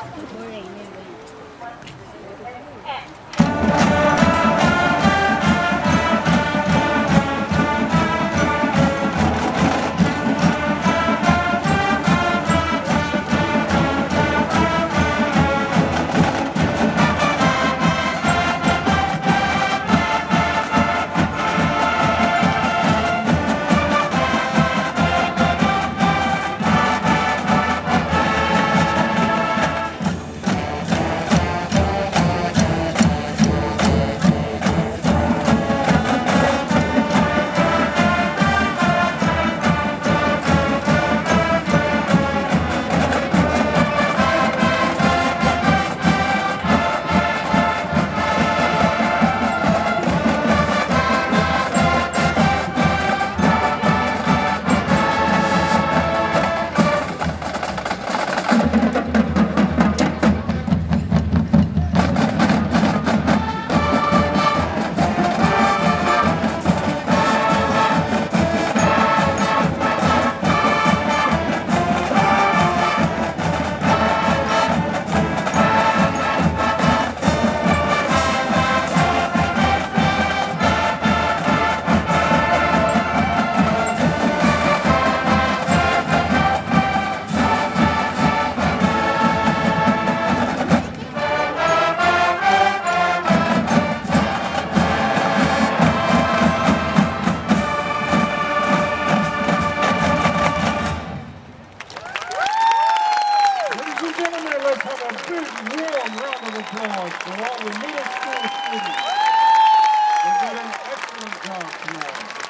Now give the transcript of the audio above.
湖人那个。gentlemen, let's have a big, warm round of applause for all the middle school students. They've done an excellent job tonight.